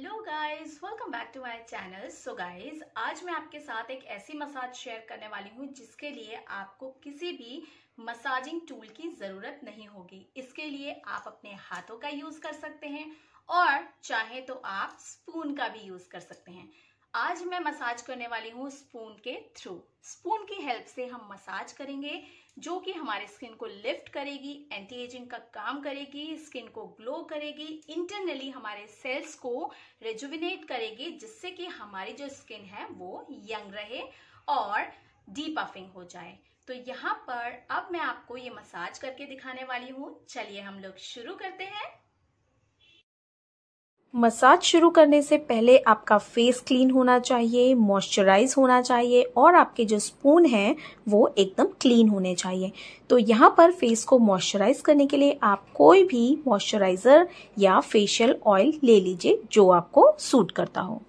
Hello guys welcome back to my channel so guys आज मैं आपके साथ एक ऐसी मसाज शेयर करने वाली हूँ जिसके लिए आपको किसी भी मसाजिंग टूल की ज़रूरत नहीं होगी। इसके लिए आप अपने हाथों का यूज़ कर सकते हैं और चाहे तो आप स्पून का भी यूज़ कर सकते हैं। आज मैं मसाज करने वाली हूँ स्पून के थ्रू स्पून की हेल्प से हम मसाज करेंगे। जो कि हमारे स्किन को लिफ्ट करेगी एंटी एजिंग का काम करेगी स्किन को ग्लो करेगी इंटरनली हमारे सेल्स को रेजुविनेट करेगी, जिससे कि हमारी जो स्किन है वो यंग रहे और डी पफिंग हो जाए। तो यहाँ पर अब मैं आपको ये मसाज करके दिखाने वाली हूँ। चलिए हम लोग शुरू करते हैं। मसाज शुरू करने से पहले आपका फेस क्लीन होना चाहिए, मॉइस्चराइज होना चाहिए और आपके जो स्पून हैं, वो एकदम क्लीन होने चाहिए। तो यहाँ पर फेस को मॉइस्चराइज करने के लिए आप कोई भी मॉइस्चराइजर या फेशियल ऑयल ले लीजिए जो आपको सूट करता हो।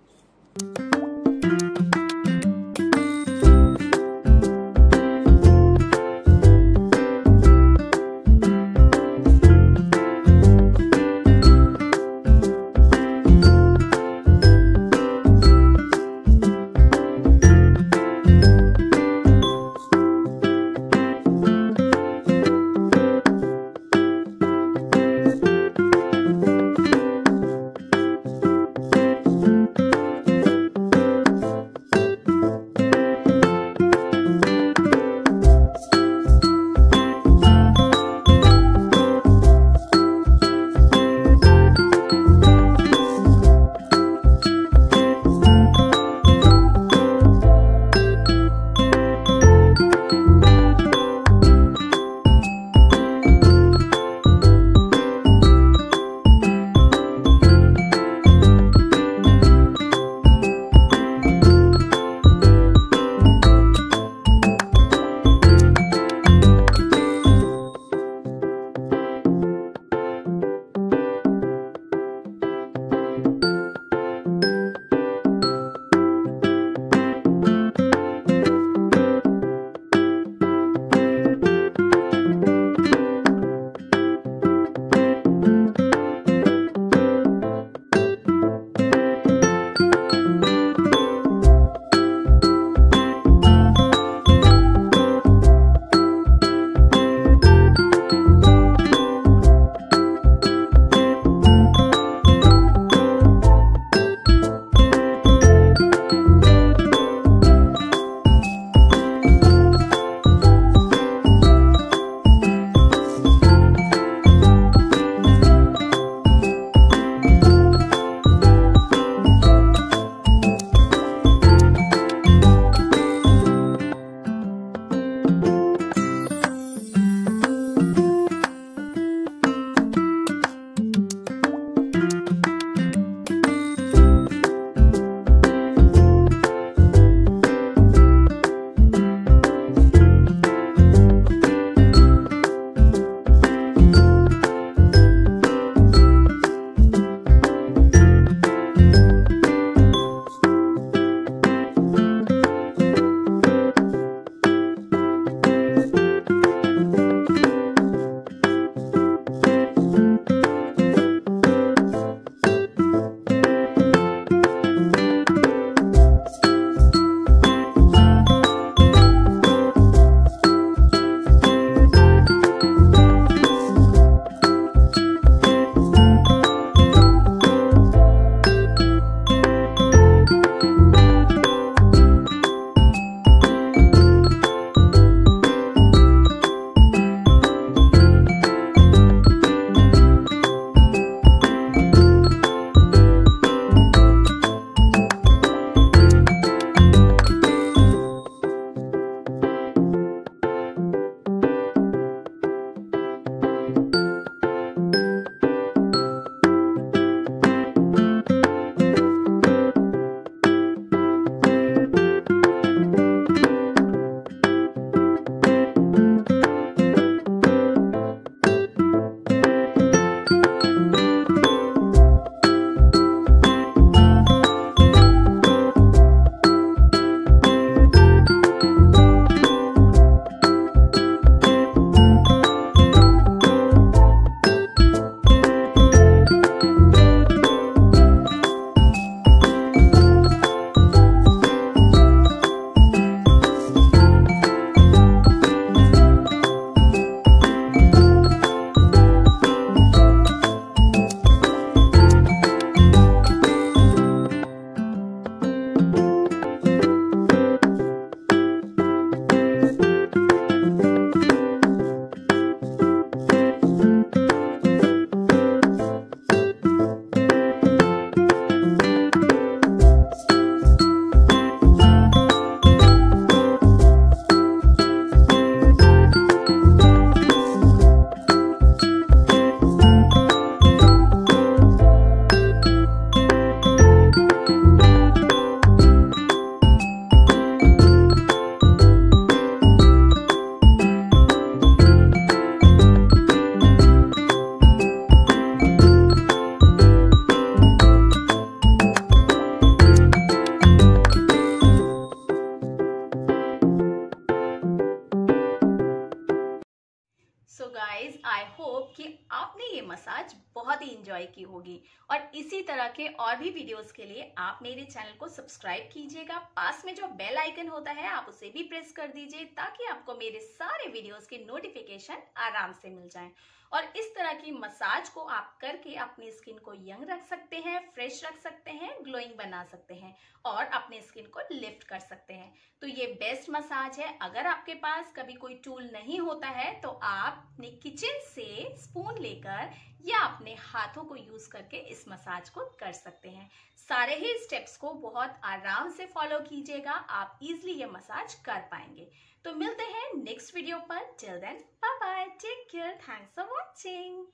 que ये मसाज बहुत ही इंजॉय की होगी। और इसी तरह के और भी वीडियोस के लिए आप मेरे चैनल को सब्सक्राइब कीजिएगा। पास में जो बेल आइकन होता है, आप उसे भी प्रेस कर दीजिए ताकि आपको मेरे सारे वीडियोस के नोटिफिकेशन आराम से मिल जाएँ। और इस तरह की मसाज को आप करके अपनी स्किन को यंग रख सकते हैं फ्रेश रख सकते हैं ग्लोइंग बना सकते हैं और अपने स्किन को लिफ्ट कर सकते हैं। तो ये बेस्ट मसाज है। अगर आपके पास कभी कोई टूल नहीं होता है तो आप अपने किचन से स्पून लेकर या अपने हाथों को यूज़ करके इस मसाज को कर सकते हैं। सारे ही स्टेप्स को बहुत आराम से फॉलो कीजिएगा, आप इजिली ये मसाज कर पाएँगे। तो मिलते हैं नेक्स्ट वीडियो पर। Till then bye bye take care thanks for watching